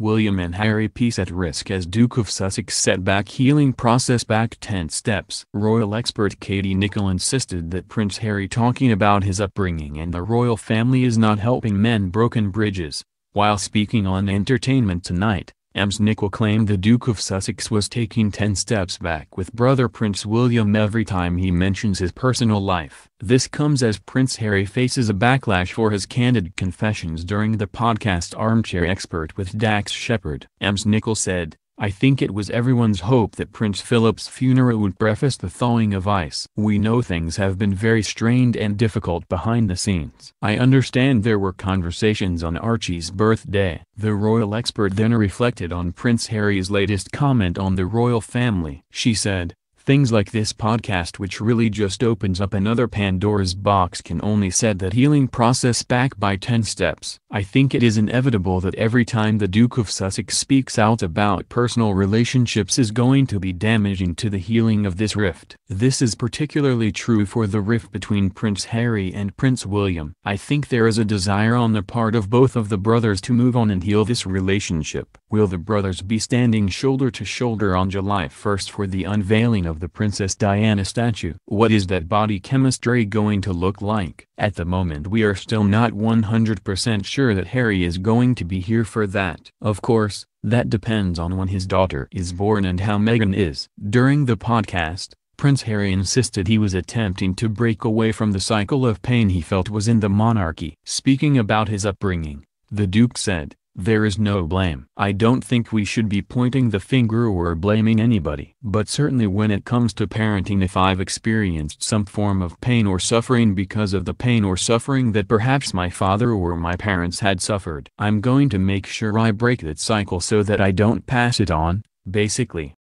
William and Harry peace at risk as Duke of Sussex set back healing process back 10 steps. Royal expert Katie Nicholl insisted that Prince Harry talking about his upbringing and the royal family is not helping mend broken bridges. While speaking on Entertainment Tonight, Ms. Nicholl claimed the Duke of Sussex was taking 10 steps back with brother Prince William every time he mentions his personal life. This comes as Prince Harry faces a backlash for his candid confessions during the podcast Armchair Expert with Dax Shepard. Ms. Nicholl said, I think it was everyone's hope that Prince Philip's funeral would preface the thawing of ice. We know things have been very strained and difficult behind the scenes. I understand there were conversations on Archie's birthday. The royal expert then reflected on Prince Harry's latest comment on the royal family. She said, Things like this podcast which really just opens up another Pandora's box can only set that healing process back by 10 steps. I think it is inevitable that every time the Duke of Sussex speaks out about personal relationships is going to be damaging to the healing of this rift. This is particularly true for the rift between Prince Harry and Prince William. I think there is a desire on the part of both of the brothers to move on and heal this relationship. Will the brothers be standing shoulder to shoulder on July 1st for the unveiling the Princess Diana statue. What is that body chemistry going to look like? At the moment we are still not 100% sure that Harry is going to be here for that. Of course, that depends on when his daughter is born and how Meghan is. During the podcast, Prince Harry insisted he was attempting to break away from the cycle of pain he felt was in the monarchy. Speaking about his upbringing, the Duke said, there is no blame. I don't think we should be pointing the finger or blaming anybody. But certainly when it comes to parenting if I've experienced some form of pain or suffering because of the pain or suffering that perhaps my father or my parents had suffered, I'm going to make sure I break that cycle so that I don't pass it on, basically.